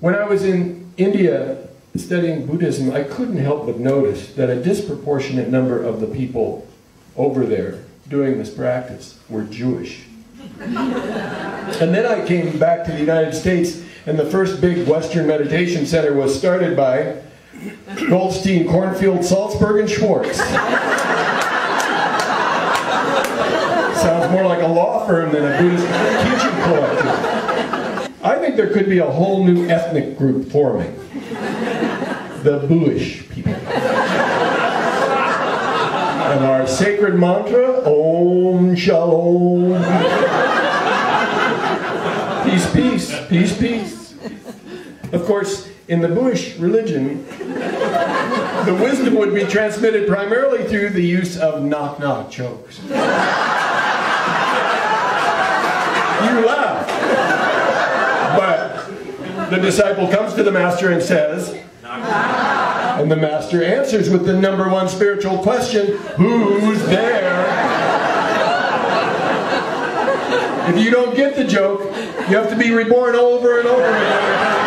When I was in India studying Buddhism, I couldn't help but notice that a disproportionate number of the people over there doing this practice were Jewish. and then I came back to the United States, and the first big Western meditation center was started by Goldstein, Kornfield, Salzberg, and Schwartz. Sounds more like a law firm than a Buddhist teaching collective. There could be a whole new ethnic group forming. The Buish people. And our sacred mantra, Om Shalom. Peace, peace, peace, peace. Of course, in the Buish religion, the wisdom would be transmitted primarily through the use of knock-knock jokes. You laugh. The disciple comes to the master and says, and the master answers with the number one spiritual question, who's there? If you don't get the joke, you have to be reborn over and over again.